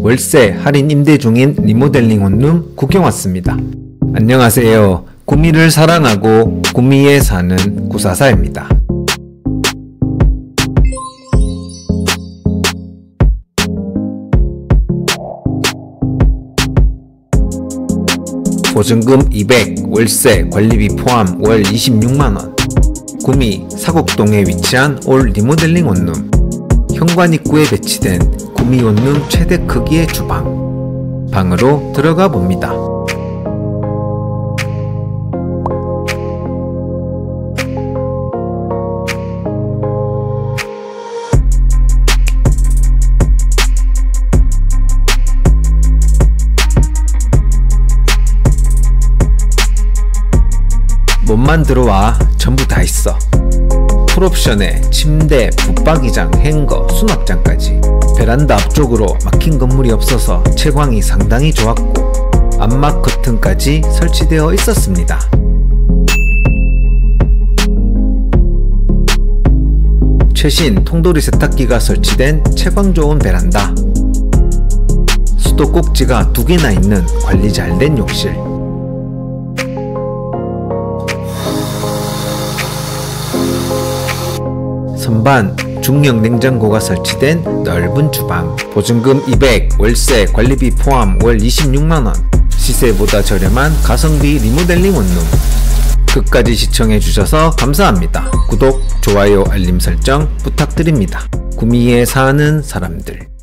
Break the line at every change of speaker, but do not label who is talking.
월세 할인 임대 중인 리모델링 원룸 구경 왔습니다. 안녕하세요. 구미를 사랑하고 구미에 사는 구사사입니다. 보증금 200, 월세, 관리비 포함 월 26만원. 구미 사곡동에 위치한 올 리모델링 원룸. 현관 입구에 배치된 구미 원룸 최대 크기의 주방. 방으로 들어가 봅니다. 몸만 들어와 전부 다 있어. 풀옵션에 침대, 붙박이장, 행거, 수납장까지 베란다 앞쪽으로 막힌 건물이 없어서 채광이 상당히 좋았고 암막 커튼까지 설치되어 있었습니다. 최신 통돌이 세탁기가 설치된 채광 좋은 베란다 수도꼭지가 두 개나 있는 관리 잘 된 욕실 선반 중형 냉장고가 설치된 넓은 주방. 보증금 200 월세 관리비 포함 월 26만원. 시세보다 저렴한 가성비 리모델링 원룸. 끝까지 시청해주셔서 감사합니다. 구독, 좋아요, 알림 설정 부탁드립니다. 구미에 사는 사람들